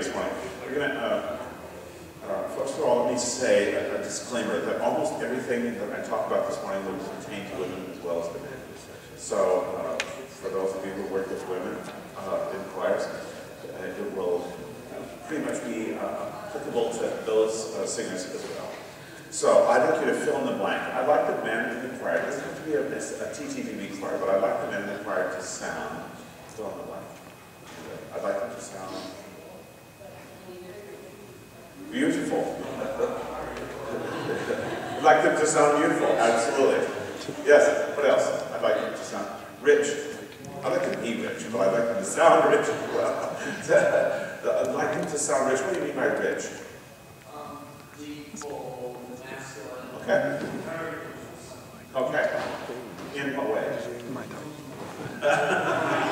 this morning. We're going to, uh, uh, first of all, let me say a, a disclaimer that almost everything that I talk about this morning will pertain to women as well as men. So, uh, for those of you who work with women uh, in choirs, uh, it will pretty much be uh, applicable to those uh, singers as well. So I'd like you to fill in the blank. I'd like the men in the choir, it doesn't have to be a, a TTBB choir, but I'd like the men in the choir to sound, fill in the blank. I'd like them to sound beautiful. I'd like them to sound beautiful, absolutely. Yes, what else? I'd like them to sound rich. I like them to be rich, but I'd like them to sound rich as well. I'd like them to sound rich. What do you mean by rich? Um, deep, full, masculine. Okay. Okay. In what way?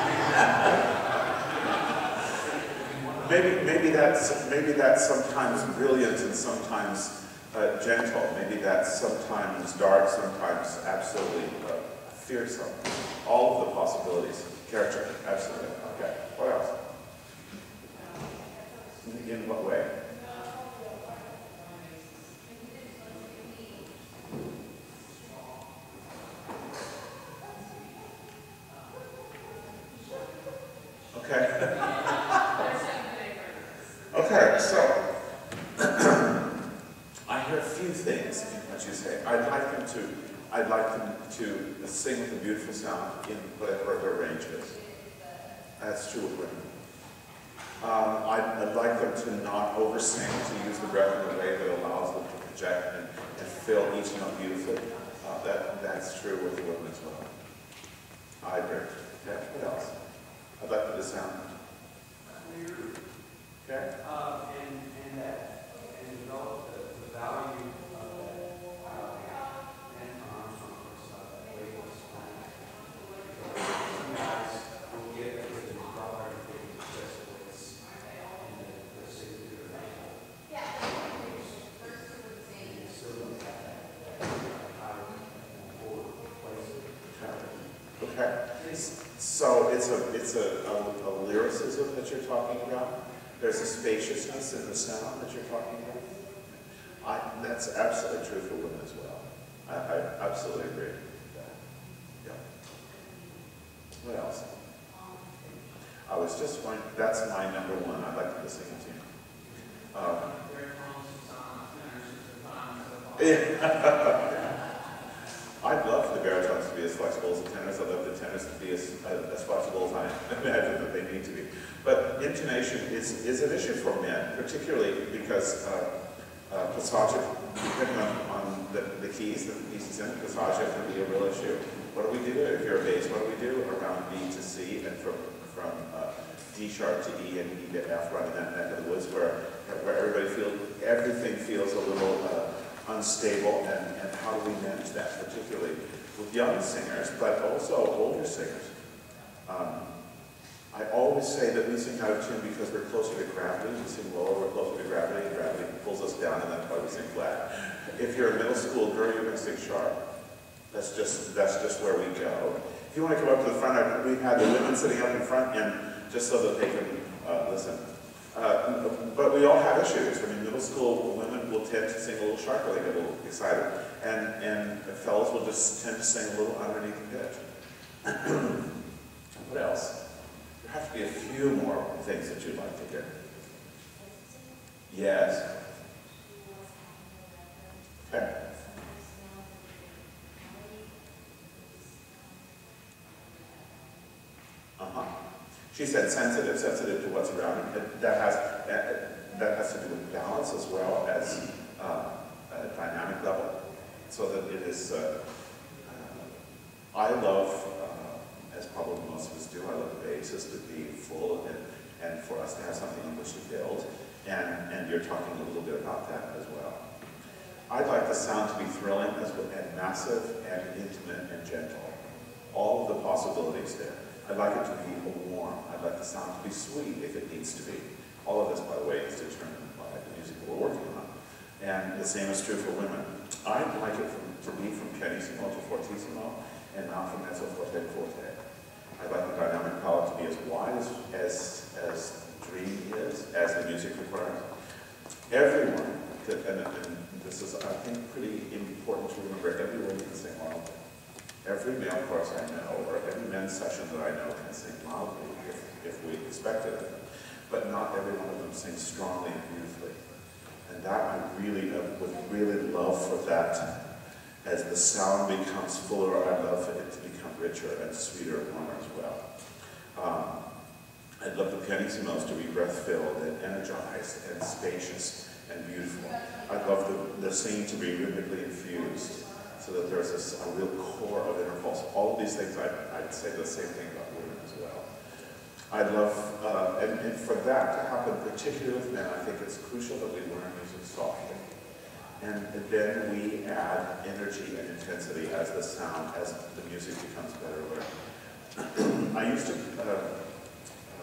maybe, maybe that's maybe that's sometimes brilliant and sometimes uh, gentle. Maybe that's sometimes dark, sometimes absolutely uh, fearsome. All of the possibilities. Character, absolutely. Okay. What else? In what way? Okay. Okay, so I hear a few things in what you say. I'd like them to, I'd like them to sing with a beautiful sound in whatever their range is. That's true with women. Um, I'd, I'd like them to not oversing, to use the breath in a way that allows them to project and, and fill each note beautifully. Uh, that, that's true with the women as well. I agree. Okay, what else? I'd like them to sound, okay? uh, and, and that, and develop the, the value of that, uh, and Armstrong was, uh, way was fine. Some guys will get, because they drop everything, just with, and the, the signature. And still don't have that, how to forward place it. Okay. So it's a, it's a, a, a lyricism that you're talking about? There's a spaciousness in the sound that you're talking about? I, that's absolutely true for women as well. I, I absolutely agree with that. Yeah. What else? I was just going, that's my number one. I'd like to sing it to you. Um, Very promising song, finishes the time so. Yeah. I'd love for the baritones to be as flexible as the tenors. I'd love the tenors to be as, as flexible as I imagine that they need to be. But intonation is, is an issue for men, particularly because uh, uh, passaggio, depending on, on the, the keys that the piece is in, passaggio can be a real issue. What do we do if you're a bass? What do we do around B to C and from, from uh, D sharp to E and E to F running that neck of the woods where, where everybody feels, everything feels a little uh, unstable, and, and how do we manage that, particularly with young singers, but also older singers? Um, I always say that we sing out of tune because we're closer to gravity. We sing lower, we're closer to gravity, and gravity pulls us down, and that's why we sing flat. If you're a middle school girl, you're going to sing sharp. That's just that's just where we go. If you want to come up to the front, we had the women sitting up in front, and just so that they can uh, listen. Uh, but we all have issues. I mean, middle school will tend to sing a little sharper, they get a little excited, and and the fellows will just tend to sing a little underneath the pitch. what else? There have to be a few more things that you'd like to hear. Yes. Okay. Uh-huh. She said sensitive, sensitive to what's around. That- That has, that, that has to do with balance as well as uh, a dynamic level, so that it is, uh, uh, I love, uh, as probably most of us do, I love the basses to be full and, and for us to have something on which to build, and, and you're talking a little bit about that as well. I'd like the sound to be thrilling as well, and massive and intimate and gentle. All of the possibilities there. I'd like it to be warm. I'd like the sound to be sweet if it needs to be. All of this, by the way, is determined by the music we're working on. And the same is true for women. I'd like it from, to be from pianissimo to fortissimo, and not from mezzo forte to forte. I'd like the dynamic power to be as wide as, as, as dream is, as the music requires. Everyone, could- and, and this is, I think, pretty important to remember, everyone can sing loudly. Every male chorus I know, or every men's session that I know can sing loudly if, if we expect it. But not every one of them sings strongly and beautifully. And that I really, uh, would really love for that, as the sound becomes fuller, I'd love for it to become richer and sweeter and warmer as well. Um, I'd love the pianissimos to be breath-filled and energized and spacious and beautiful. I'd love the, the singing to be rhythmically infused so that there's this, a real core of intervals. All of these things, I'd, I'd say the same thing about women as well. I'd love, uh, and, and for that to happen, particularly with men, I think it's crucial that we learn music softly. And then we add energy and intensity as the sound, as the music becomes better learned. I used to, uh,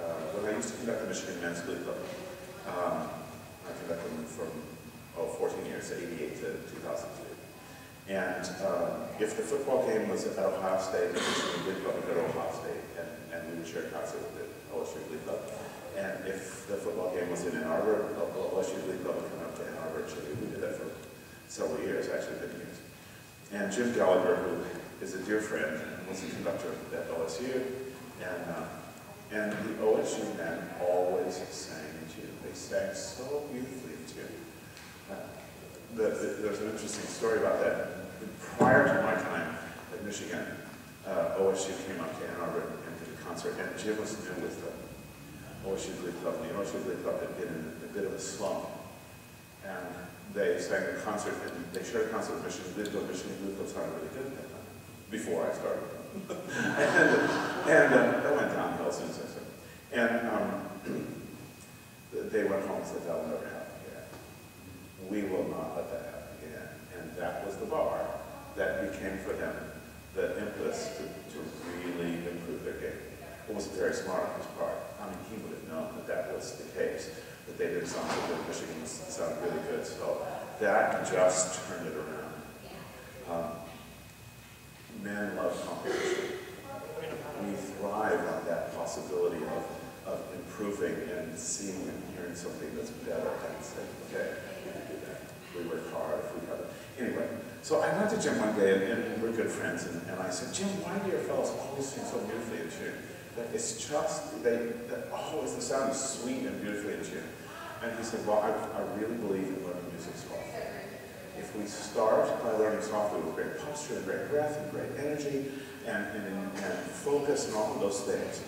uh, when I used to conduct the Michigan Men's Club, um, I conducted them from, oh, 14 years, 88 to 2002. And um, if the football game was at Ohio State, Club would go to Ohio State, and, and we would share concert with OSU Glee Club. And if the football game was in Ann Arbor, OSU Glee Club would come up to Ann Arbor, Chile. We did that for several years, actually, many years. And Jim Gallagher, who is a dear friend, was a conductor at OSU, and uh, and the OSU men always sang tune. They sang so beautifully tune. Uh, the, the, there's an interesting story about that. Prior to my time at Michigan, uh, OSU came up to Ann Arbor and concert, and Jim was new with the OSU Glee Club. The OSU Glee had been in a bit of a slump, and they sang a concert, and they shared a concert with Club. Michigan Glee Club sounded really good at that time, before I started. and and uh, that went downhill since I started. And um, they went home and said, that'll never happen again. We will not let that happen again. And that was the bar that became for them the impetus to, to really improve their game. It was very smart on his part. I mean, he would have known that that was the case, that they didn't sound so good, Michigan sounded really good. So that just turned it around. Um, men love competition. We thrive on that possibility of, of improving and seeing and hearing something that's better and saying, okay, we can do that. We work hard if we have it. Anyway, so I went to Jim one day and, and we're good friends and, and I said, Jim, why do your fellows always sing so? That it's just, they, that always oh, the sound is sweet and beautifully in tune. And he said, well, I, I really believe in learning music softly. If we start by learning softly with great posture and great breath and great energy and, and, and focus and all of those things,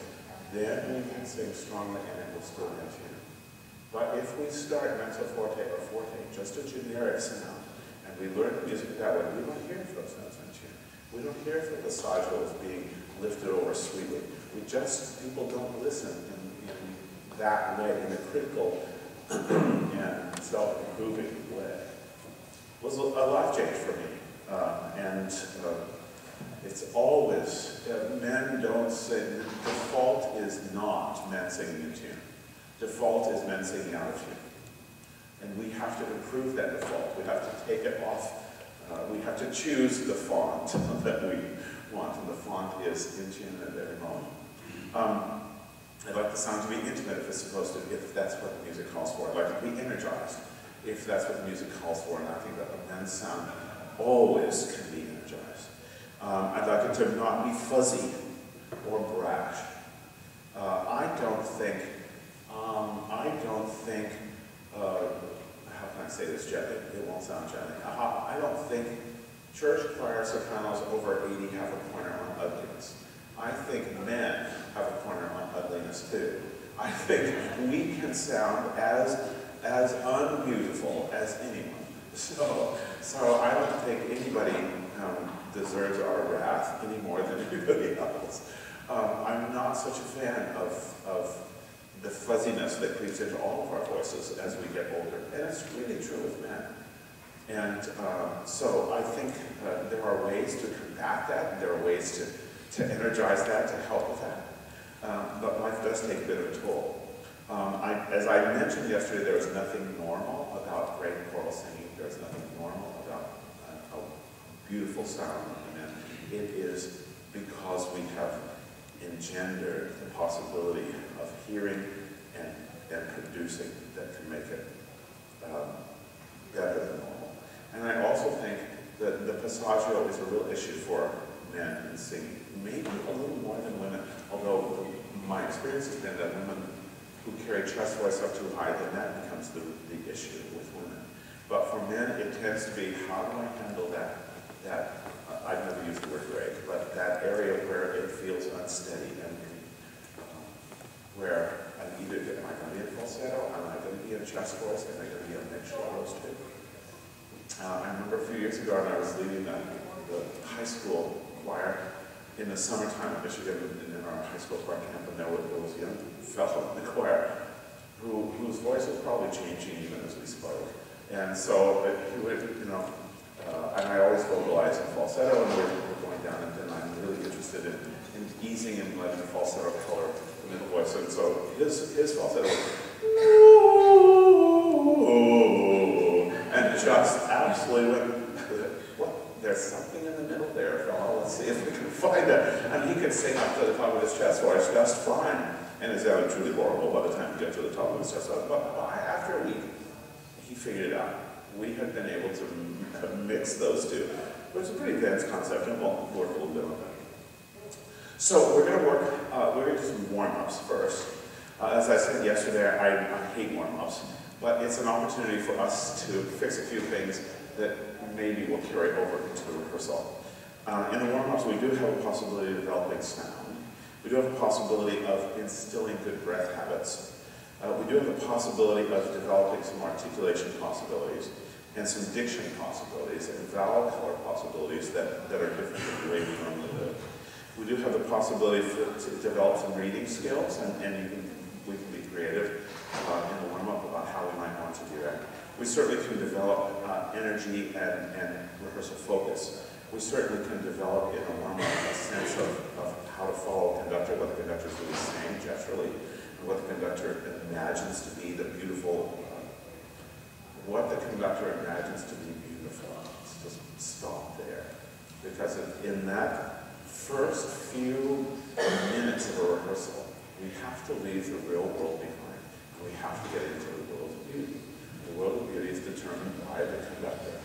then we can sing strongly and it will still be in tune. But if we start mezzo forte or forte, just a generic sound, and we learn the music that way, we don't hear if those notes in tune. We don't hear if the passaggio is being lifted over sweetly. We just, people don't listen in, in that way, in a critical and self-improving way. It was a, a life change for me. Uh, and uh, it's always, uh, men don't sing, default is not men singing in tune. Default is men singing out of tune. And we have to improve that default. We have to take it off. Uh, we have to choose the font that we want, and the font is in tune at every moment. Um, I'd like the sound to be intimate if it's supposed to, if that's what the music calls for. I'd like it to be energized if that's what the music calls for, and I think that the men's sound always can be energized. Um, I'd like it to not be fuzzy or brash. Uh, I don't think, um, I don't think, uh, how can I say this gently? It won't sound gently. I don't think church choir sopranos over 80 have a pointer on ugliness. I think men have a corner on ugliness too. I think we can sound as as unbeautiful as anyone. So, so I don't think anybody um, deserves our wrath any more than anybody else. Um, I'm not such a fan of, of the fuzziness that creeps into all of our voices as we get older. And it's really true with men. And uh, so I think uh, there are ways to combat that, there are ways to, to energize that, to help with that. Um, but life does take a bit of a toll. Um, I, as I mentioned yesterday, there is nothing normal about great choral singing. There is nothing normal about a beautiful sound. And it is because we have engendered the possibility of hearing and and producing that can make it um, better than normal. And I also think that the passaggio is a real issue for men in singing, maybe a little more than women, although my experience has been that women who carry chest voice up too high, then that becomes the, the issue with women. But for men, it tends to be, how do I handle that, that, uh, I've never used the word break, but that area where it feels unsteady and um, where I'm either, am I going to be in falsetto, am I going to be in chest voice, am I going to be a mixture of those two? Uh, I remember a few years ago, when I was leading the, the high school choir in the summertime in Michigan, and in our high school choir camp, and there was, a young fellow in the choir who, whose voice was probably changing even as we spoke. And so he would, you know, uh, and I always vocalize in falsetto, and we're, we're going down, and then I'm really interested in, in easing and letting the falsetto color the middle voice. And so his, his falsetto was, and just absolutely went, there's something in the middle there, fella, let's see if we can find it. And he could sing up to the top of his chest voice just fine. And it sounded truly horrible by the time we get to the top of his chest. But after a week, he figured it out. We had been able to mix those two. But it's a pretty advanced concept, and we'll work a little bit on that. So we're going to work, uh, we're going to do some warm-ups first. Uh, as I said yesterday, I, I hate warm-ups, but it's an opportunity for us to fix a few things that maybe will carry over into the rehearsal. Uh, in the warm-ups, we do have a possibility of developing sound. We do have a possibility of instilling good breath habits. Uh, we do have the possibility of developing some articulation possibilities and some diction possibilities and vowel color possibilities that, that are different than the way we normally live. We do have the possibility for, to develop some reading skills, and, and you can, we can be creative uh, in the warm-up about how we might want to do that. We certainly can develop uh, energy and, and rehearsal focus. We certainly can develop in a warm-up a sense of, of how to follow a conductor, what the conductor is really saying gestually, and what the conductor imagines to be the beautiful, uh, what the conductor imagines to be beautiful. Let's just stop there. Because in that first few minutes of a rehearsal, we have to leave the real world behind, and we have to get into the world of beauty. The world of beauty is determined by the conductor.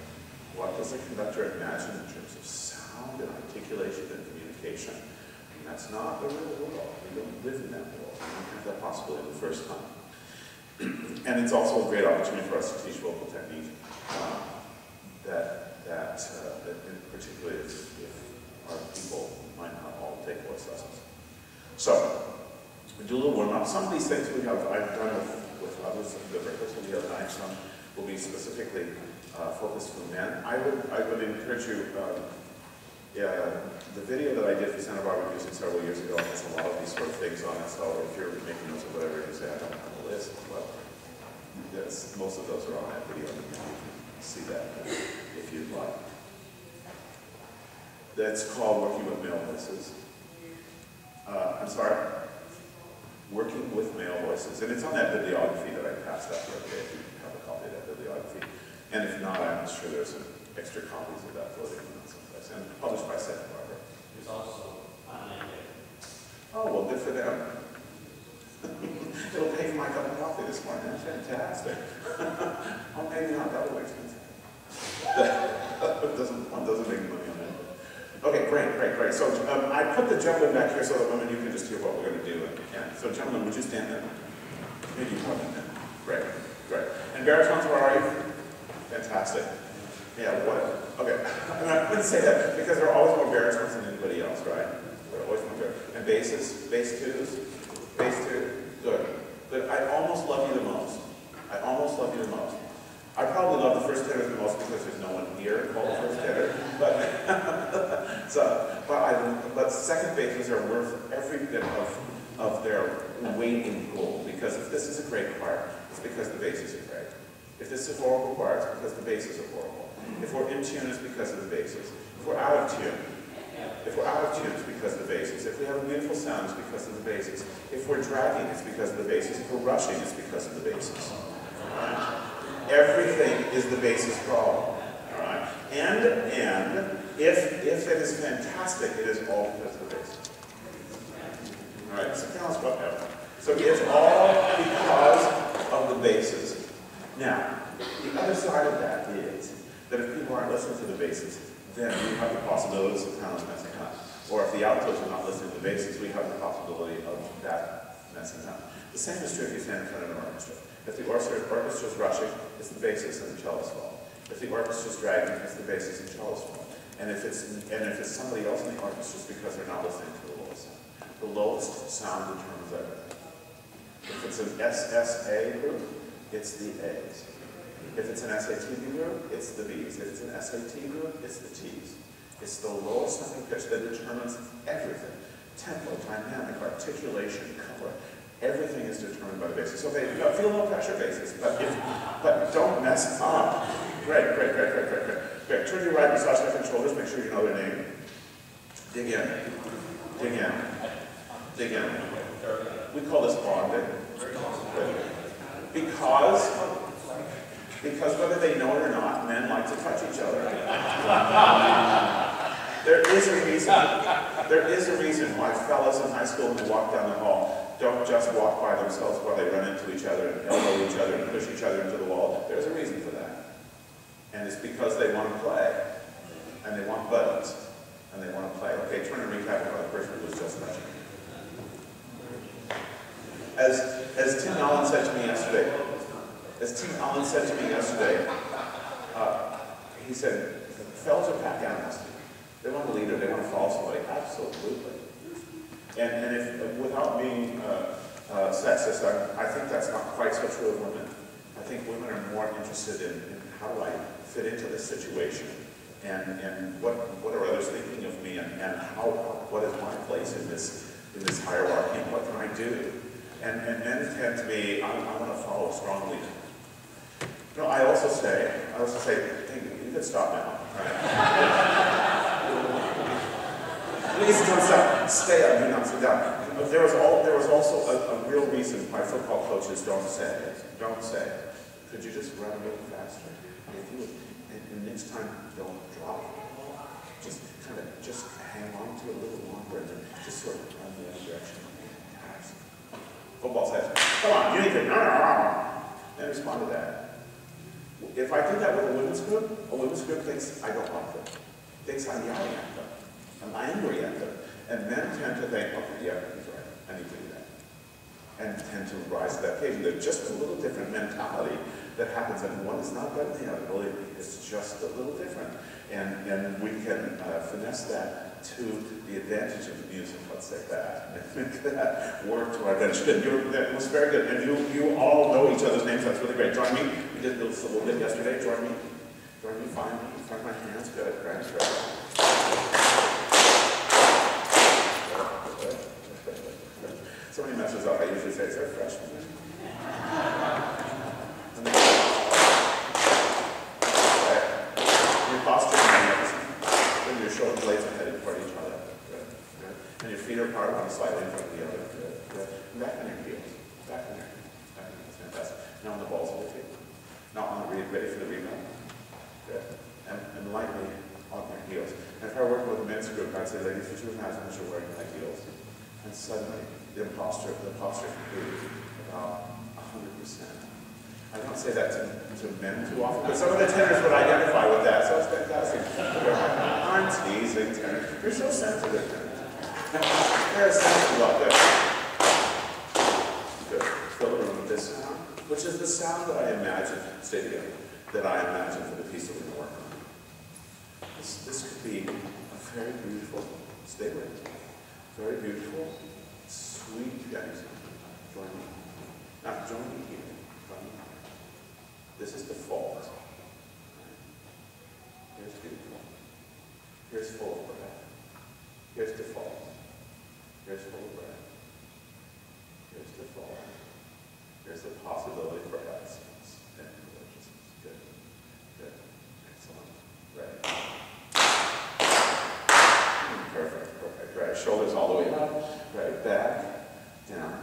What does the conductor imagine in terms of sound and articulation and communication? And that's not the real world. We don't live in that world. We don't have that possibility the first time. and it's also a great opportunity for us to teach vocal technique uh, that, that, uh, that particularly if, if our people might not all take voice lessons. So, we do a little warm up. Some of these things we have, I've done with, others, the rehearsal the other night, some will be specifically uh, focused for men. I would, I would encourage you, uh, yeah, the video that I did for Santa Barbara Music several years ago has a lot of these sort of things on it, so if you're making notes of whatever say, I don't have a list, but yes, most of those are on that video, you can see that if you'd like. That's called Working with Male Voices. Uh, I'm sorry? Working with Male Voices, and it's on that bibliography that I passed out the other day, if you have a copy of that bibliography. And if not, I'm sure there's some extra copies of that floating around someplace, and published by Santa Barbara. There's also unlimited. Oh, well, good for them. It'll pay for my cup of coffee this morning, that's fantastic. Oh, maybe not double expensive. Doesn't, one doesn't make that. Okay, great, great, great. So um, I put the gentleman back here so that women, you can just hear what we're gonna do. And so gentlemen, would you stand up? Maybe you come in. Great, great. And baritones, where are you? Fantastic. Yeah, what, okay. And I wouldn't say that because there are always more baritones than anybody else, right? There are always more baritones. And basses, bass twos, bass two, good. Good, I almost love you the most. I almost love you the most. I probably love the first tenor the most because there's no one here called the first tenor, but, so, but I, but second basses are worth every bit of, of their weight in gold, because if this is a great choir, it's because the basses are great. If this is a horrible choir, it's because the basses are horrible. If we're in tune, it's because of the basses. If we're out of tune, if we're out of tune, it's because of the basses. If we have a beautiful sound, it's because of the basses. If we're dragging, it's because of the basses. If we're rushing, it's because of the right? Everything is the basses problem. All right? And, and, if, if it is fantastic, it is all because of the basses. All right? So us whatever. So it's all because of the basses. Now, the other side of that is that if people aren't listening to the basses, then we have the possibility of talent messing up. Or if the altos are not listening to the basses, we have the possibility of that messing up. The same is true if you stand in front of an orchestra. If the orchestra orchestra's rushing, it's the basses and the cello's fault. If the orchestra's dragging, it's the basses and cello's fault. And if it's and if it's somebody else in the orchestra, it's because they're not listening to the lowest sound. The lowest sound determines everything. If it's an SSA group, it's the A's. If it's an SAT group, it's the B's. If it's an SAT group, it's the T's. It's the lowest sounding pitch that determines everything. Tempo, dynamic, articulation, color. Everything is determined by the basses. Okay, feel no pressure basses, but if, but don't mess up. Great, great, great, great, great, great. Great. Turn to your right massage left and shoulders. Make sure you know their name. Dig in. Dig in. Dig in. We call this bonding. Because, because whether they know it or not, men like to touch each other. there is a reason. There is a reason why fellas in high school who walk down the hall don't just walk by themselves while they run into each other and elbow each other and push each other into the wall. There's a reason for that. And it's because they want to play. And they want buttons. And they want to play. Okay, turn and recap about the person who was just touching. As, as Tim Allen said to me yesterday, as Tim Allen said to me yesterday, uh, he said, fellas are pack animals. They want a leader, they want to follow somebody. Absolutely. And, and if, without being uh, uh, sexist, I, I think that's not quite so true of women. I think women are more interested in, in how do I fit into this situation and, and what, what are others thinking of me and, and how, what is my place in this, in this hierarchy and what can I do? And, and men tend to be, I, I want to follow a strong leader. No, I also say, I also say, hey, you can stop now. Please don't stop. Stay up, do not sit down. There was, all, there was also a, a real reason why football coaches don't say, don't say, could you just run a little faster? If you would, and, and next time, don't drop. Just kind of, just hang on to it a little longer and then just sort of run the other direction. Football says, come on, you need to, no, no, no. And respond to that. If I do that with a women's group, a women's group thinks I don't like them. Thinks I'm yelling at them. I'm angry at them. And men tend to think, okay, yeah, he's right. I need to do. And tend to rise to that occasion. They're just a little different mentality that happens, and one is not better than the other. Me, it's just a little different. And, and we can uh, finesse that to the advantage of the music, let's say that, make that work to our advantage. And you, that was very good. And you, you all know each other's names. That's really great. Join me. We did this a little bit yesterday. Join me. Join me. Find me. Find my hands. Good. Great. Great. Somebody messes up. I usually say, "Is there freshmen?" And then- Right. Your posture is magnificent. Bring your shoulder blades and headed toward each other. Good. Good. And your feet are apart, one slightly in front of the other. Good. Good. And back on your heels. Back on your back on your That's fantastic. Now on the balls of the feet. Now on the read, ready for the rebound. Good. And, and lightly on your heels. And if I were working with a men's group, I'd say, ladies, would you imagine that you're wearing high heels? And suddenly, the imposter, the imposter can move about hundred percent. I don't say that to, to men too often, but some of the tenors would identify with that, so it's fantastic. I'm teasing tenors. You're so sensitive. They're sensitive about that. Good. Fill the room with this sound, which is the sound that I imagine, stay that I imagine for the piece that we're going to work on. This, this could be a very beautiful, with very beautiful, sweet pianist. Join me. Not join me here. This is the fault. Here's beautiful. Here's full of breath. Here's the fault. Here's full of breath. Here's the fault. Here's the possibility for religiousness. Good. Good. Excellent. Right. Right, shoulders all the way up. Right, back, down.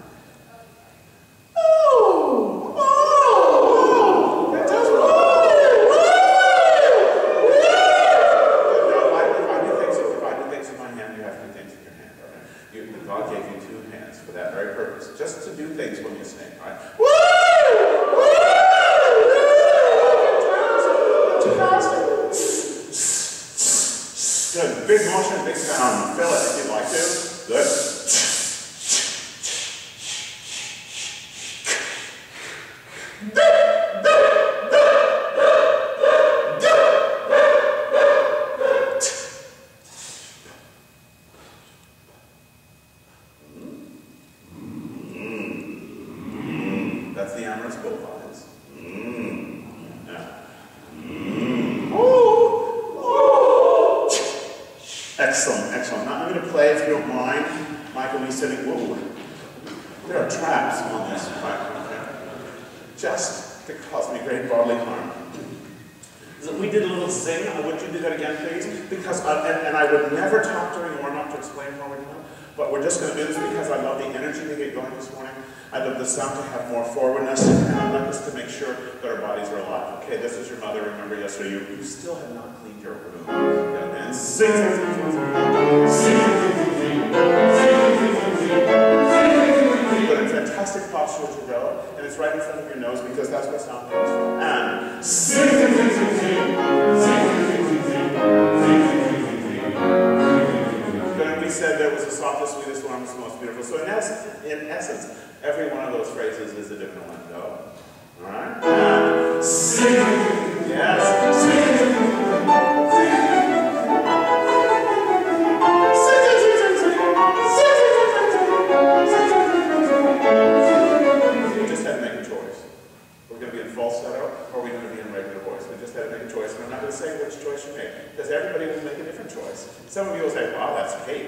Some of you will say, wow, that's cake.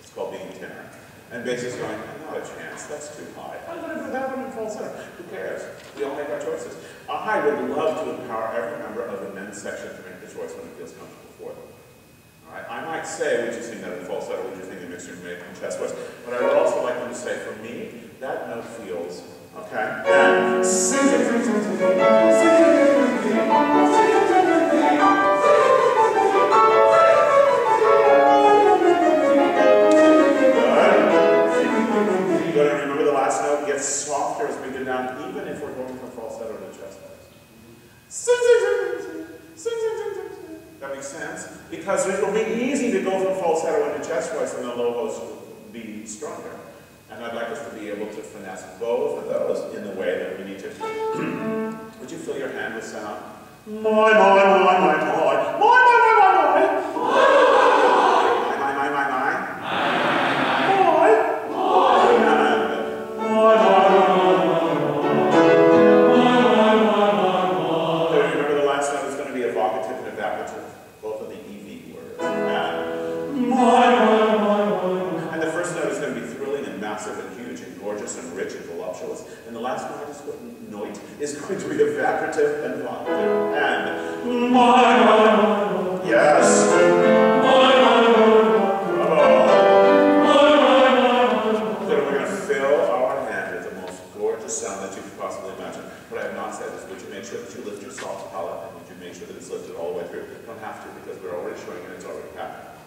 It's called being tenor. And bass is going, not a chance, that's too high. I'm going to that one in full center. Who cares? We all make our choices. I would love to empower every member of the men's section to make the choice when it feels comfortable for them. All right? I might say, would you sing that in falsetto? Would you sing the mixture made in chest voice? But I would also like them to say, for me, that note feels okay. And even if we're going from falsetto to chest voice. That makes sense? Because it'll be easy to go from falsetto into chest voice and the low will be stronger. And I'd like us to be able to finesse both of those in the way that we need to. Would you fill your hand with sound? My, my, my, my, my, my, my.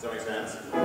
Does that make sense?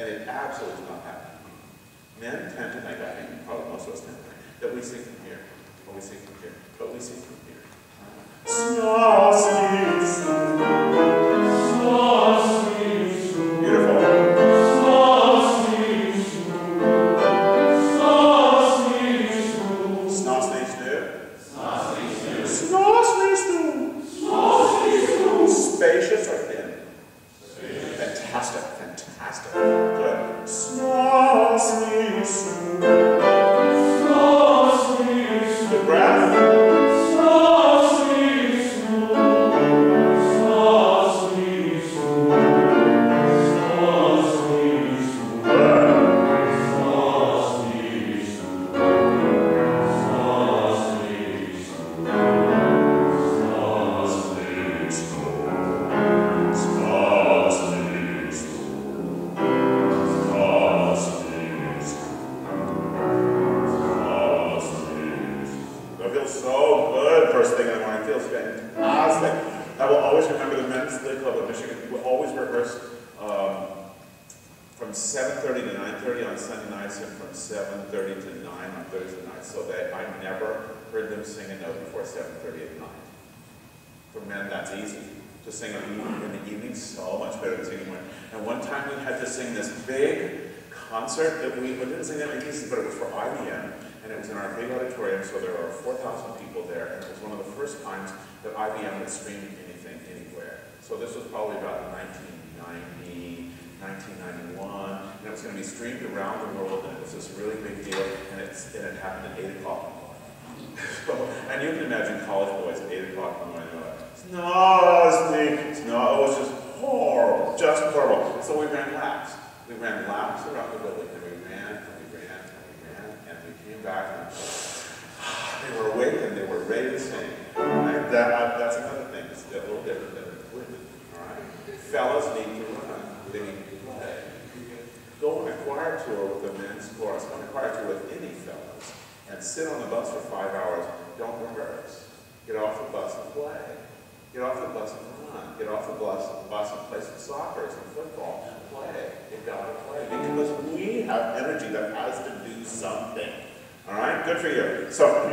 and it absolutely does not happen. Men tend to think, I think probably most of us tend to think, that we sing from here, or we sing from here, but we sing from here. Snow, around the building and we ran and we ran and we ran and we came back and they were awake and they were ready to sing. Like that, I, that's another thing that's a little different than women. All right? Fellas need to run. They need to play. Go on a choir tour with a men's chorus, go on a choir tour with any fellas, and sit on the bus for five hours. Don't rehearse. Get off the bus and play. Get off the bus and run. Get off the bus, bus and play some soccer, some football. Play. You've got to play. Because we have energy that has to do something. All right? Good for you. So,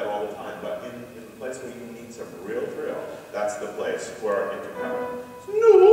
that all the time, but in, in the place where you need some real thrill, that's the place where it can happen. No!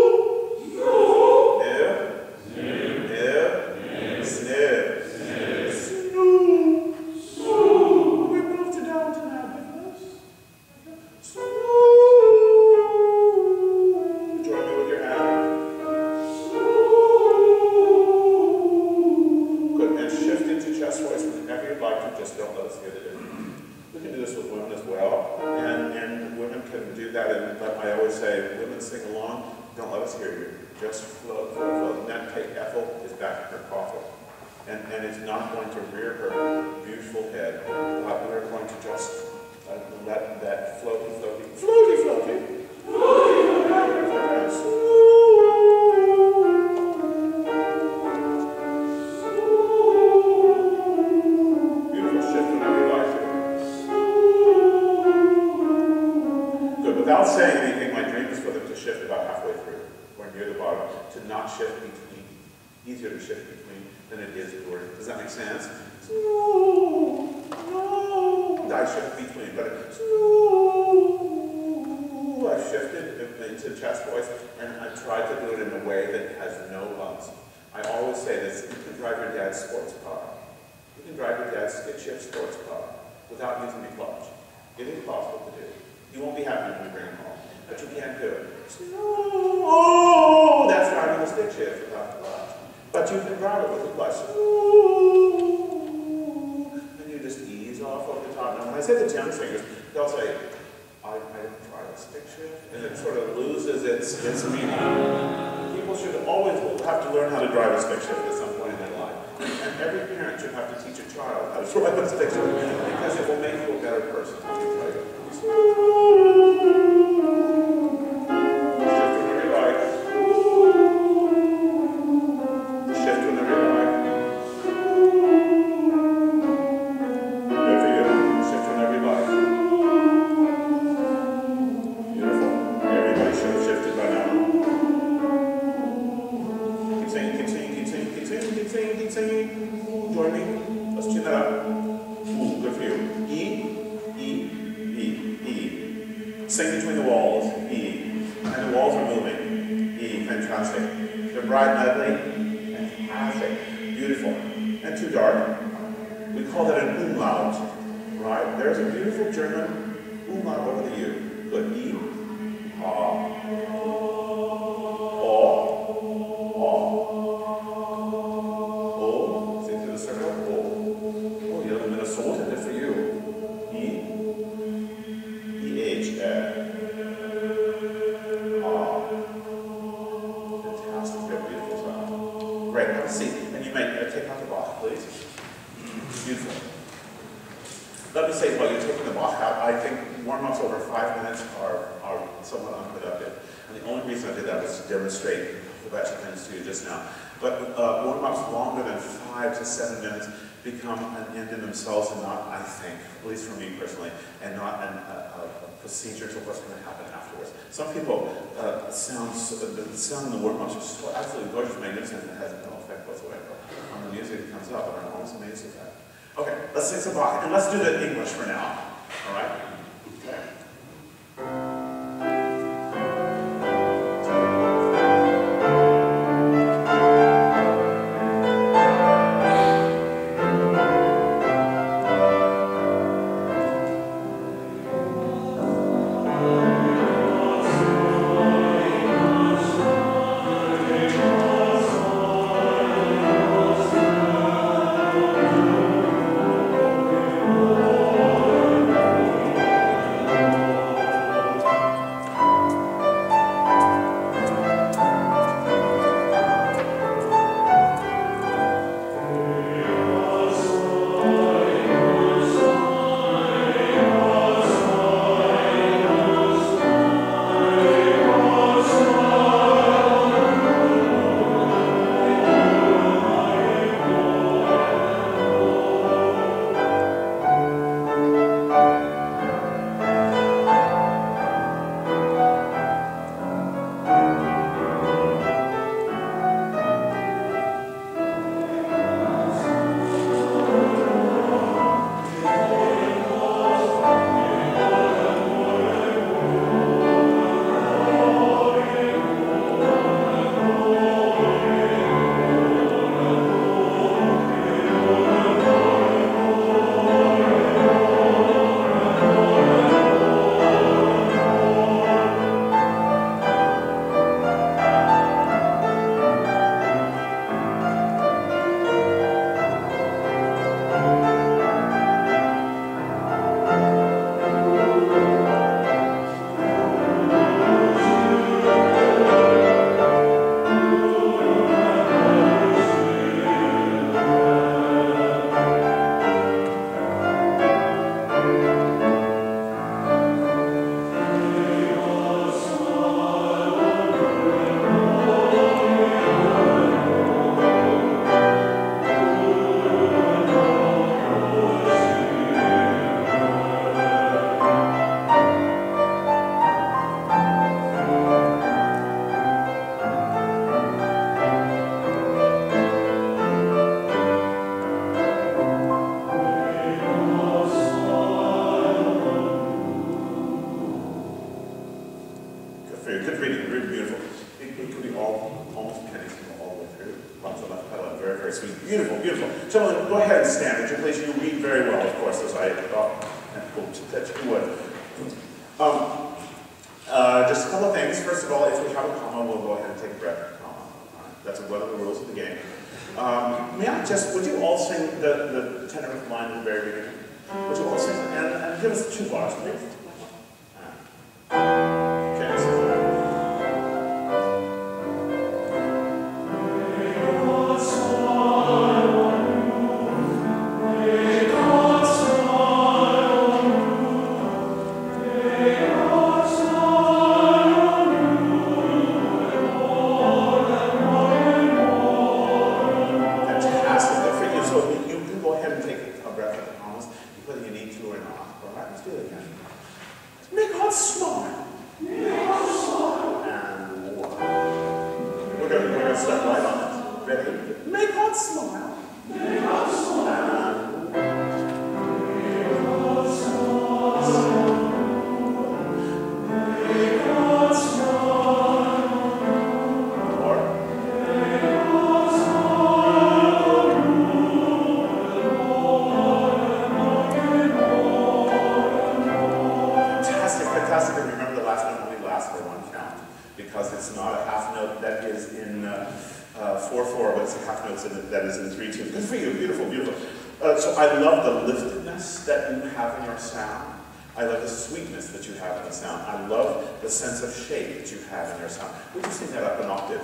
the sound. I love the sense of shape that you have in your sound. Would you sing that up an octave?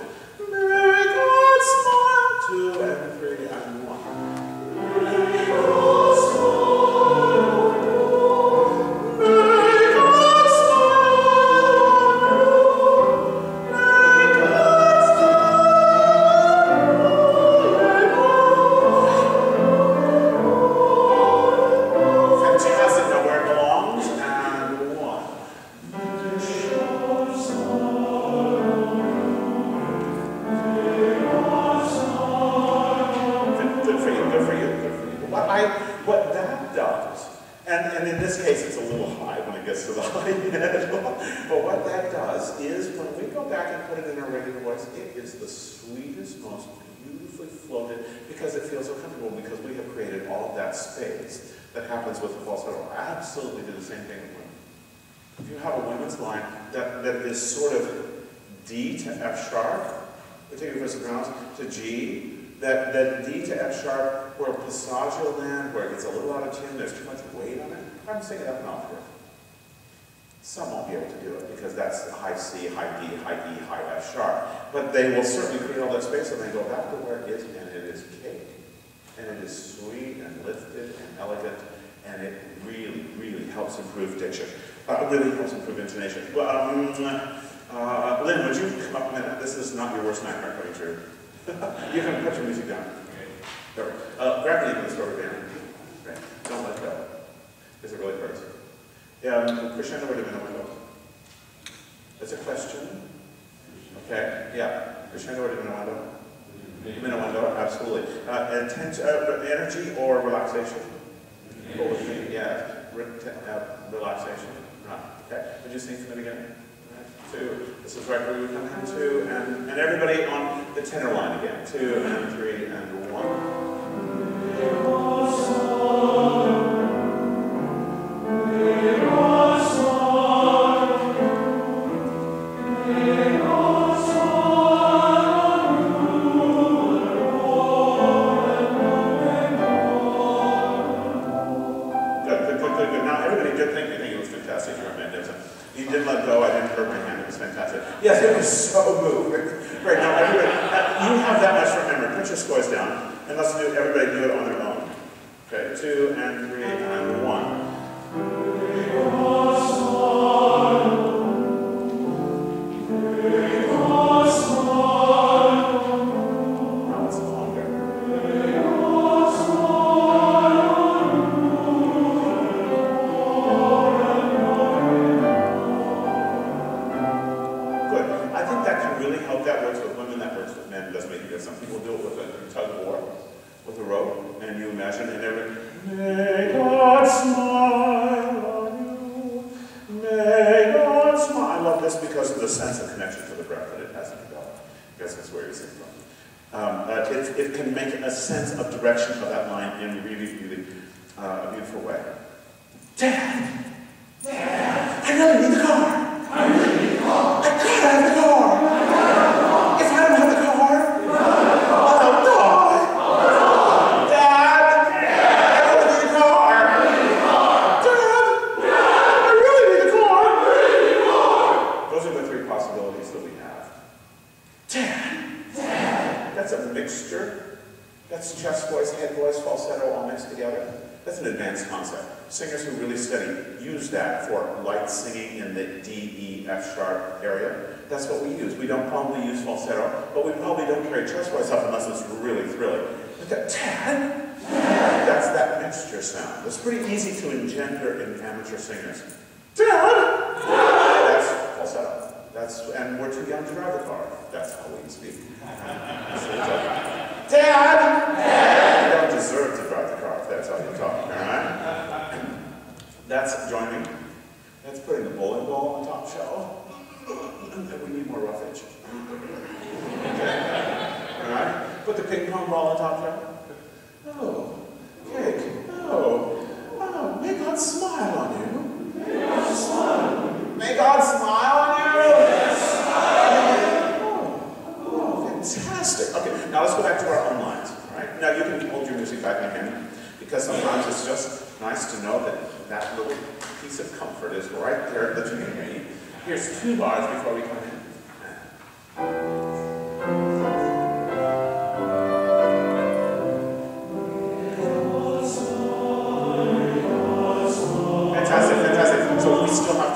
May God smile two and three and one. sings them again. Two. This is right where we come in. Two. And, and everybody on the tenor line again. Two and three and one. F sharp area. That's what we use. We don't probably use falsetto, but we probably don't carry chest voice up unless it's really thrilling. But that tan, that's that mixture sound. It's pretty easy to engender in amateur singers. Tan, that's falsetto. That's, and we're too young to drive a car. That's how we speak. Dad! You don't deserve to drive the car if that's how you talk, all right? That's joining. That's putting a bowling ball on the top shelf. we need more roughage. okay. All right? Put the ping pong ball on top shelf. Oh, cake. Oh, oh, may God smile on you. May God smile on you. May God smile on you. Oh, fantastic. Okay, now let's go back to our own lines. All right? Now you can hold your music back in hand because sometimes it's just nice to know that that little piece of comfort is right there at the beginning. Here's two bars before we come in. Fantastic, fantastic. So we still have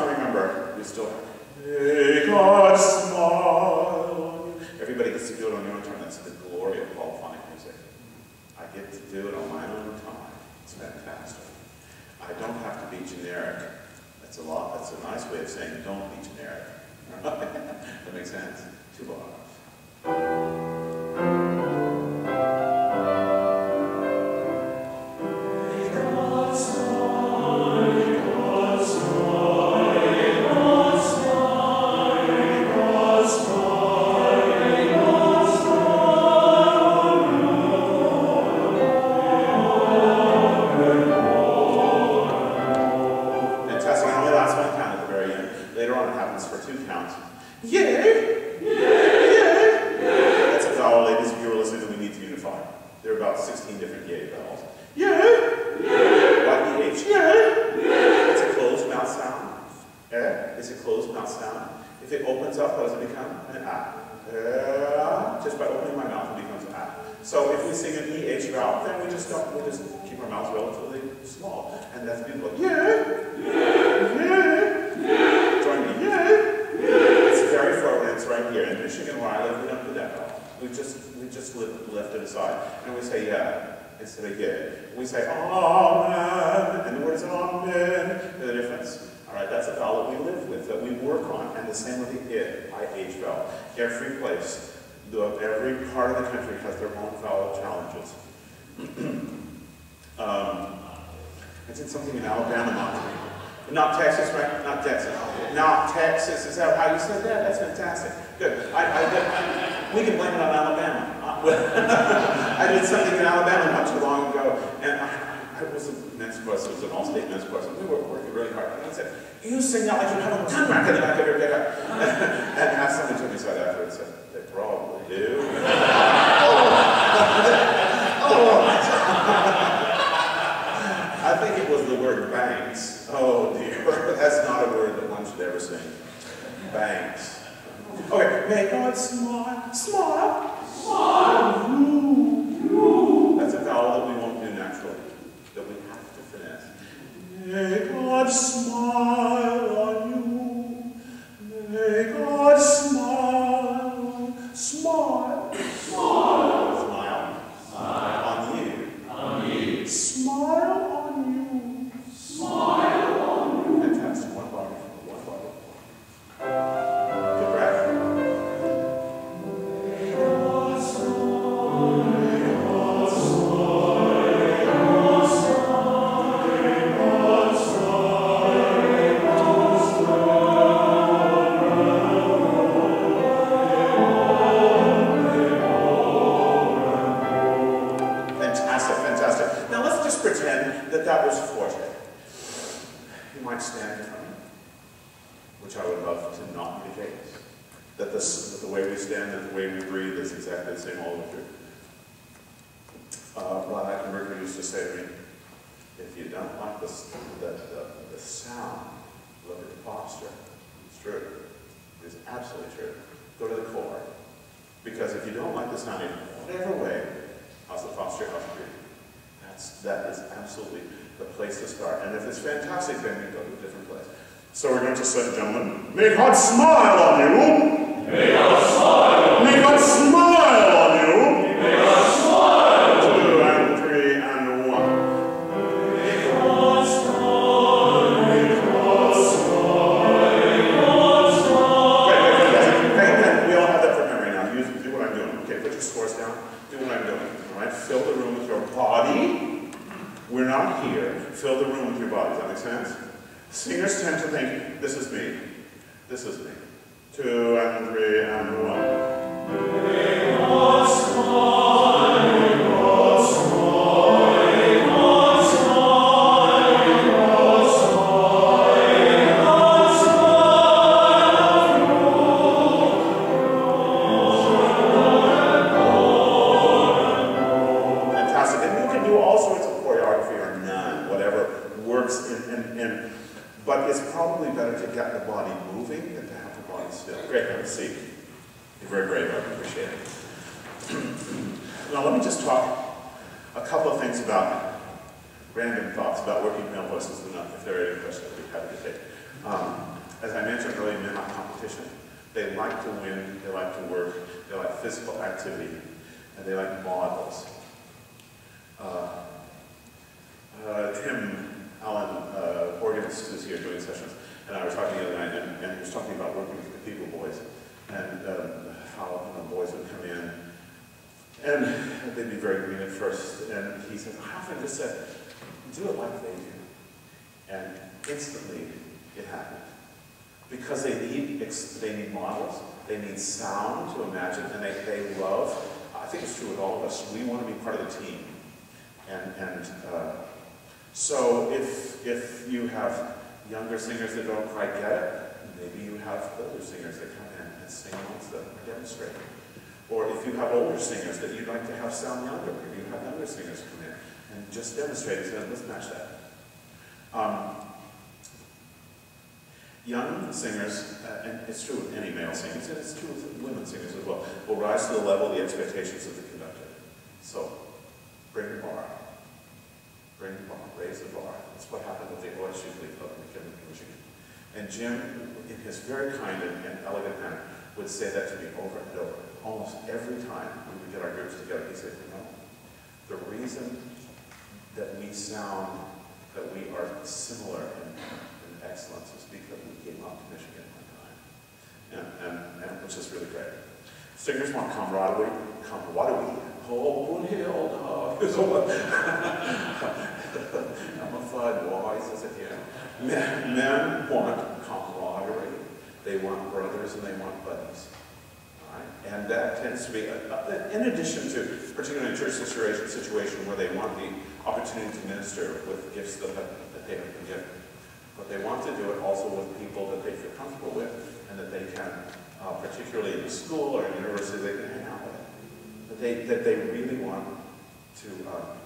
do count. Yay! Yay! Yay! That's a vowel, ladies and viewers that we need to unify. There are about 16 different yay vowels. Yay! Yay! Y-E-H. Yay! Yay! It's a closed mouth sound. Eh? It's a closed mouth sound. If it opens up, does it become? An ah. Uh, just by opening my mouth, it becomes an ah. So if we sing an EH vowel, then we just don't, we just keep our mouths relatively small. And that's people Yay! yeah. Right here. In Michigan where I live, we don't do that at all. We just, we just lift, lift it aside. And we say, yeah, instead of yeah. We say, amen, and the word is amen. The difference. All right, that's a vowel that we live with, that we work on. And the same with the it, I-H vowel. Every place, every part of the country has their own vowel challenges. um, I did something in Alabama not not Texas, right? Not Texas. Not Texas. Is that how you said that? That's fantastic. Good. I, I, we can blame it on Alabama. I did something in Alabama not too long ago, and I, was a men's chorus. It was an all-state men's chorus, we were working really hard. And I said, "You sing that like you have a gun rack in the back of your pickup. and asked somebody took me aside afterwards and said, "They probably do." Oh, oh. I think it was the word banks. Oh dear, that's not a word that one should ever sing. Banks. Okay, may God smile, smile, smile. You. That's a vowel that we won't do naturally, that we have to finesse. May God smile on you. May God smile, Francis Saint John, make hot smile on you, seat. You're very brave, I appreciate it. now let me just talk a couple of things about random thoughts about working male voices and if there are any questions I'd be happy to take. Um, as I mentioned earlier, men like competition. They like to win, they like to work, they like physical activity, and they like models. Uh, uh, Tim Allen, uh, organist, is here doing sessions, and I was talking the other night, and, and he was talking about working with the people boys, and um, how you know, boys would come in, and they'd be very green at first, and he said, I often just said, do it like they do. And instantly, it happened. Because they need, they need models, they need sound to imagine, and they, they love, I think it's true with all of us, we want to be part of the team. And, and uh, so if, if you have younger singers that don't quite get it, maybe you have older singers that come in and sing amongst them or if you have older singers that you'd like to have sound younger, or you have younger singers come in and just demonstrate it, let's match that. Um, young singers, uh, and it's true with any male singers, and it's true with women singers as well, will rise to the level of the expectations of the conductor. So, bring the bar. Bring the bar, raise the bar. That's what happened with the Glee Club in McKinley, Michigan. And Jim, in his very kind and, and elegant manner, would say that to me over and over. Almost every time we would get our groups together, he said, you know, the reason that we sound, that we are similar in, in excellence is because we came up to Michigan one time. And, and, and which is really great. Singers want camaraderie, camaraderie. Oh, Hill, dog. I'm a fud, wise as a can. Men, men want. They want brothers and they want buddies. And that tends to be, in addition to, particularly in church situation, situation where they want the opportunity to minister with gifts that, that they have been given. But they want to do it also with people that they feel comfortable with and that they can, uh, particularly in school or university, they can hang out with. That they, that they really want to, um,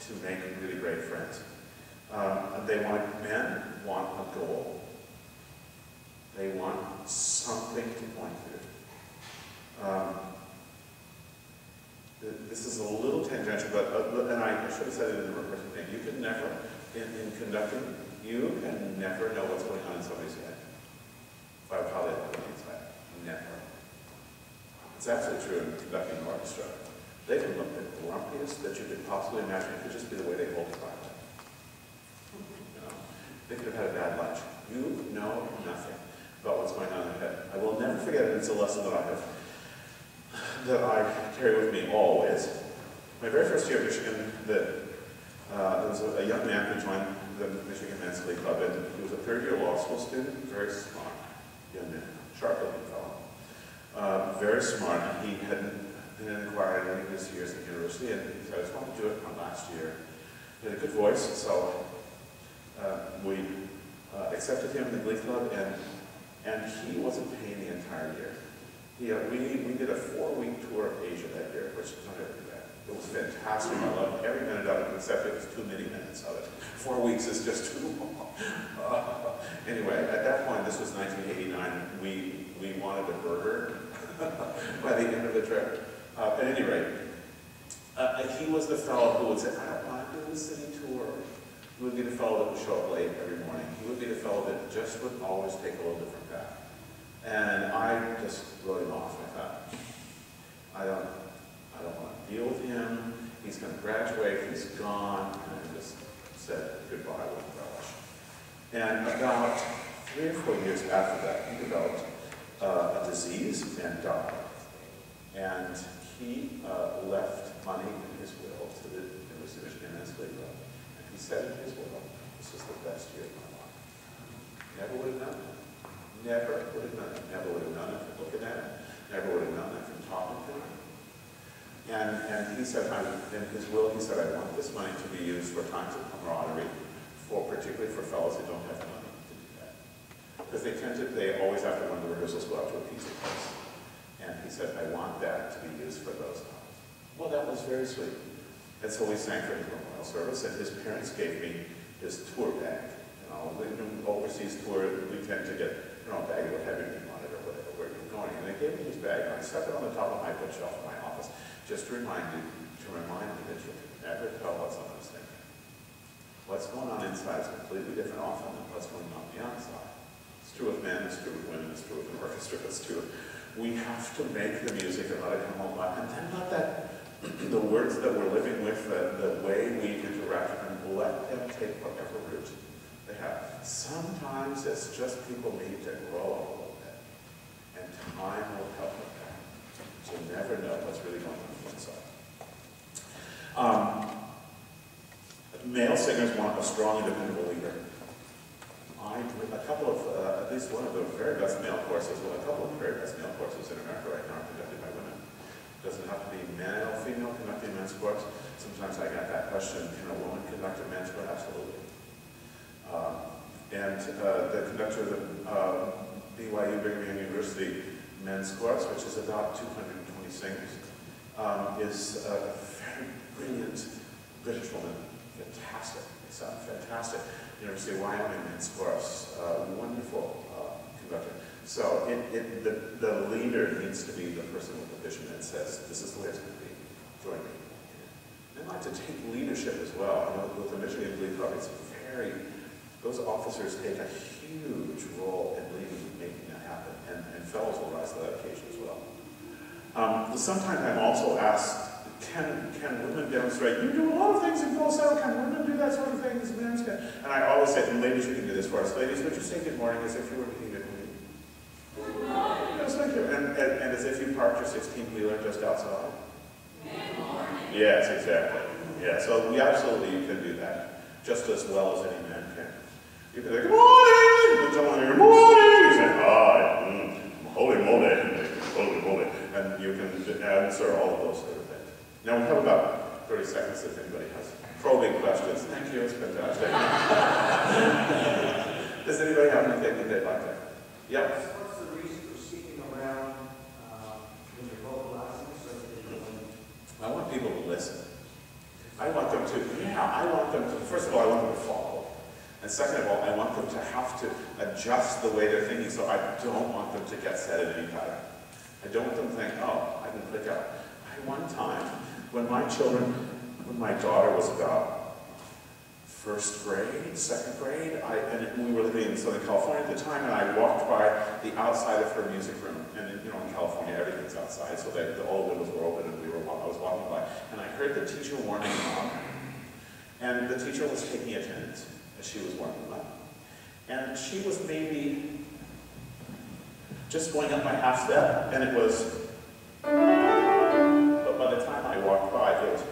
to make really great friends. Um, they want, men want a goal. They want something to point to. Um, this is a little tangential, but, uh, and I should have said it in the rehearsal thing. You can never, in, in conducting, you can never know what's going on in somebody's head they look on the inside. Never. It's absolutely true in conducting an orchestra. They can look the grumpiest that you could possibly imagine. It could just be the way they hold the violin. You know, they could have had a bad lunch. You know nothing about what's going on in head. I will never forget it. It's a lesson that I have, that I carry with me always. My very first year at Michigan, that uh, there was a, a young man who joined the Michigan Men's Glee Club, and he was a third-year law school student, very smart young man, sharp-looking fellow, uh, very smart. He hadn't been in the choir in his years at university, and he said, "I just want to do it my last year." He had a good voice, so uh, we uh, accepted him in the Glee Club, and and he wasn't paying the entire year. We, we did a four-week tour of Asia that year, which is not. It was fantastic. I loved every minute of it, except it was too many minutes of it. Four weeks is just too long. Uh, anyway, at that point, this was 1989, we, we wanted a burger by the end of the trip. Uh, at any rate, uh, he was the fellow who would say, I don't want to do the city tour. He would be the fellow that would show up late every morning. He would be the fellow that just would always take a little different path. And I just wrote him off. I thought, I don't, I don't want to deal with him. He's going to graduate. He's gone. And I just said goodbye with relish. And about three or four years after that, he developed uh, a disease and died. And he uh, left money in his will to the University of Michigan. And he said in his will, this was the best year of my life. Never would have done it. Never would have done it. Never would have done it from looking at him. Never would have done it from talking to him. And, and he said, I, in his will, he said, I want this money to be used for times of camaraderie, for particularly for fellows who don't have money to do that. Because they tend to, they always after one of the rehearsals go out to a pizza place. And he said, I want that to be used for those times. Well, that was very sweet. And so we sang for his memorial service, and his parents gave me his tour bag. You know, you overseas tour, we tend to get, you know, a bag with heavy on it or whatever, where you're going. And they gave me his bag, and I stuck it on the top of my bookshelf in my office, just to remind you, to remind me that you can never tell what someone's thinking. What's going on inside is completely different often than what's going on the outside. It's true with men, it's true with women, it's true with an orchestra, it's true. We have to make the music and let it come alive, and then let that, the words that we're living with, the, the way we interact them, let them take whatever route they have. Sometimes it's just people need to grow a little bit, and time will help with that. So you never know what's really going on inside. Um, male singers want a strong, independent leader. I, a couple of, uh, at least one of the very best male choruses, well, a couple of the very best male choruses in America right now are conducted by women. Doesn't have to be male, female conducting men's chorus. Sometimes I get that question, can a woman conduct a men's chorus? Absolutely. Uh, and uh, the conductor of the uh, BYU Brigham Young University men's chorus, which is about 220 singers, um, is a very brilliant British woman, fantastic, they sound fantastic. University of Wyoming men's chorus, uh, wonderful uh, conductor. So it, it, the, the leader needs to be the person with the vision that says, this is the way it's going to be, join me. I'd like to take leadership as well. I know with the Michigan Glee Club, it's very, those officers take a huge role in leading and making that happen, and, and fellows will rise to that occasion as well. Um, sometimes I'm also asked, can, can women demonstrate? You do a lot of things in falsetto, can women do that sort of thing as men can? And I always say, and ladies, you can do this for us. Ladies, would you say good morning as if you were And, and, and as if you parked your 16-wheeler just outside? Yes, exactly. Yeah, so we absolutely you can do that, just as well as any man can. You can say, good morning! And someone good morning! You say, hi, mm, holy moly, holy moly. And you can answer all of those sort of things. Now we have about 30 seconds if anybody has probing questions. Thank you, it's fantastic. Does anybody have anything that they'd like to? Yeah. What's the reason for sticking around uh, when you're vocalizing so that they can I want people to listen. I want them to, yeah, I want them to, first of all, I want them to follow. And second of all, I want them to have to adjust the way they're thinking, so I don't want them to get set at any time. I don't want them to think, oh, I can click out. I one time, when my children, when my daughter was about first grade, second grade, I, and we were living in Southern California at the time, and I walked by the outside of her music room. And you know, in California, everything's outside, so that the, the windows were open, were, I walking by, and I heard the teacher warning mom, and the teacher was taking attendance as she was warming up. And she was maybe just going up my half step, and it was, but by the time I walked by, it was,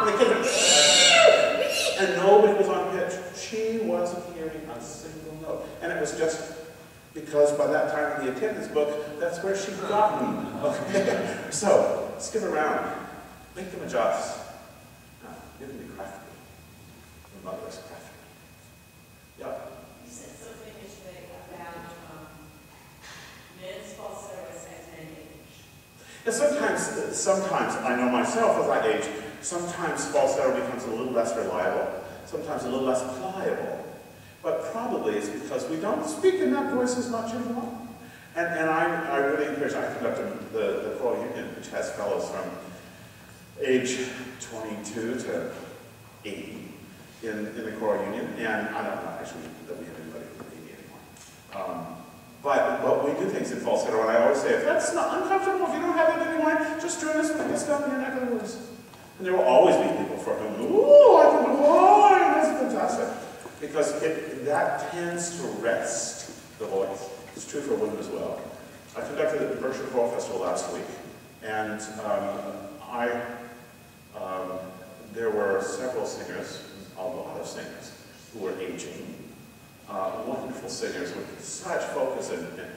and the kid went, and nobody was on pitch. She wasn't hearing a single note. And it was just because by that time in the attendance book, that's where she'd gotten. Okay? So, skip around. Make them adjust. Now, you can be crafty. Your mother is crafty. Yeah. You said something yesterday about um, men's falsetto an age. And sometimes, sometimes, I know myself as I age, sometimes falsetto becomes a little less reliable, sometimes a little less pliable. But probably it's because we don't speak in that voice as much anymore. And, and I, I really encourage, I conduct the, the choral union, which has fellows from age 22 to 80 in, in the choral union. And I don't know actually that we have anybody from 80 anymore. Um, but, but we do things in falsetto, and I always say, if that's not uncomfortable, if you don't have it anymore, just join us when it gets in your neck of the woods. And there will always be people for whom, ooh, I can on, that's fantastic. Because it, that tends to rest the voice. It's true for women as well. I conducted the Berkshire Choral Festival last week, and um, I, um, there were several singers, a lot of singers, who were aging, uh, wonderful singers with such focus and, and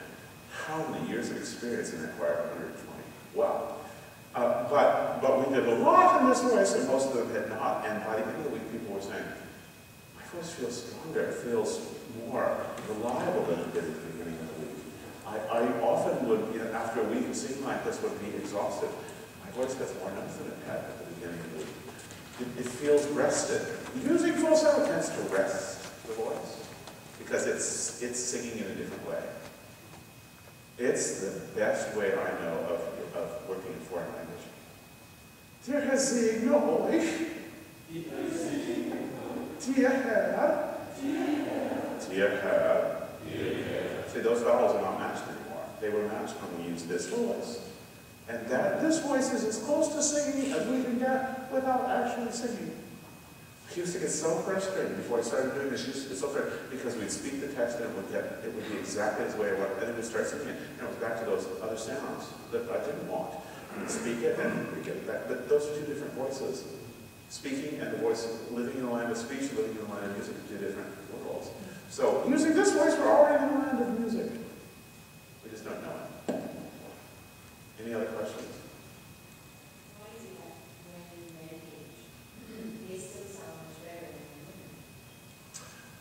how many years of experience in that choir? 120. Wow. Uh, but, but we did a lot in this voice, and most of them had not. And by the end of the week, people were saying, my voice feels stronger, it feels more reliable than it did at the beginning of the week. I, I often would, you know, after a week of singing like this, would be exhausted. My voice gets more notes than it had at the beginning of the week. It, it feels rested. Using falsetto tends to rest the voice because it's, it's singing in a different way. It's the best way I know of, of working in foreign language. Dear. See, those vowels are not. They were not when to use this voice. And that this voice is as close to singing as we can get without actually singing. I used to get so frustrated before I started doing this. Used to get so frustrated because we'd speak the text and it would get it would be exactly the way I wanted, and then we'd start singing it, and it was back to those other sounds that I didn't want. We'd speak it and we'd get it back. But those are two different voices. Speaking and the voice living in the land of speech, living in the land of music are two different worlds. So using this voice, we're already in the land of music. Don't know it. Any other questions?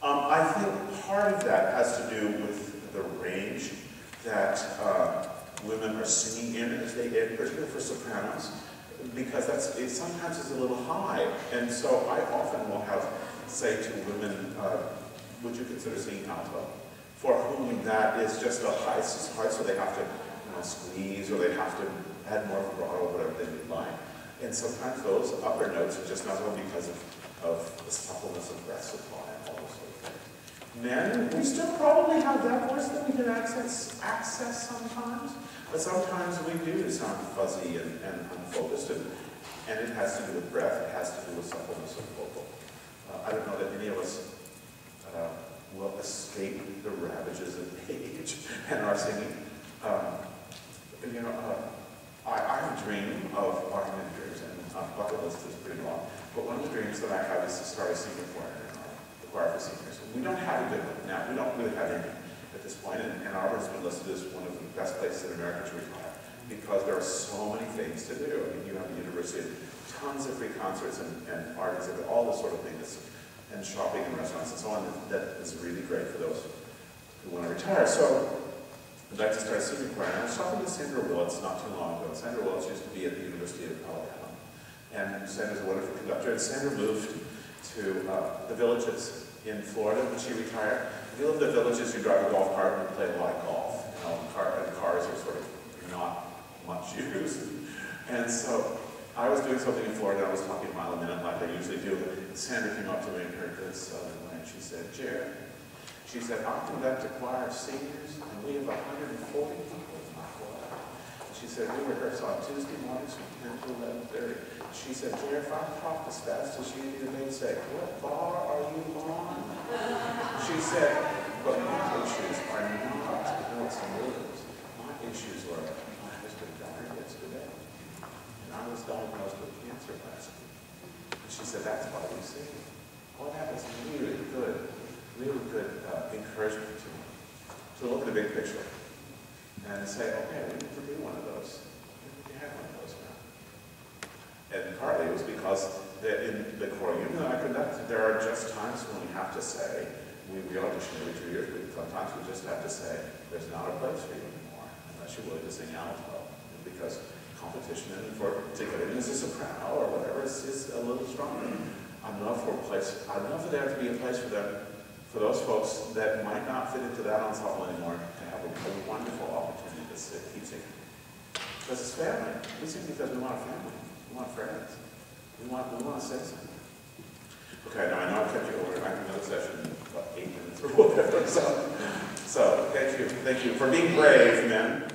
Um, I think part of that has to do with the range that uh, women are ranges, they, in particular for sopranos, because that's, it sometimes is a little high. And so I often will have, say to women, uh, would you consider singing alto? For whom that is just a high, it's hard, so they have to, you know, squeeze, or they have to add more vibrato, whatever they would like. And sometimes those upper notes are just not well because of, of the suppleness of breath supply and all those sort of things. Men, we still probably have that voice that we can access, access sometimes, but sometimes we do sound fuzzy and, and unfocused, and, and it has to do with breath, it has to do with suppleness of vocal. Uh, I don't know that any of us uh, will escape the ravages of age and our singing. Um, you know, uh, I, I have a dream of Armin years, and uh, bucket list is pretty long, but one of the dreams that I have is to start a senior choir in our the choir for seniors. We don't have a good one now, we don't really have any at this point, and, and Ann Arbor has been listed as one of the best places in America to retire because there are so many things to do. I mean, you have the university, tons of free concerts and, and art exhibit, all this sort of thing, that's, and shopping and restaurants and so on, that, is really great for those who want to retire. So I'd like to start a senior choir. I was talking to Sandra Willits not too long ago. Sandra Willits used to be at the University of Alabama. And Sandra's a wonderful conductor. And Sandra moved to uh, the villages in Florida when she retired. If you live in the villages, you drive a golf cart and you play a lot of golf. You know, and cars are sort of not much used. And so I was doing something in Florida. I was talking a mile a minute like I usually do. And Sandra came up to me and heard this, way and she said, Jared, she said, I conduct a choir of seniors, and we have 140 people in my choir. She said, we rehearse on Tuesday mornings from 10 to 11.30. She said, Jerry, if I talk as fast as you do, they'd say, what bar are you on? She said, but my issues are not and rhythms. My issues were, my husband died yesterday, and I was diagnosed with cancer last week. And she said, that's why we sing. Well, that was really good really good uh, encouragement to me to look at the big picture and say, okay, we need to do one of those. We have one of those now. And partly it was because the, in the Choral Union that I conducted, there are just times when we have to say, we, we audition every two years, but sometimes we just have to say, there's not a place for you anymore, unless you're willing to sing out alto. Because competition and for to get in as a soprano or whatever is, is a little stronger. I'd love for a place, I'd love for there to be a place for them for those folks that might not fit into that ensemble anymore to have a, a wonderful opportunity to sit, keep singing. Because it's family. We sing because we want a family. We want friends. We want, we want to say something. Okay, now I know I've kept you over. I can another session about eight minutes or whatever. So, so thank you. Thank you for being brave, men.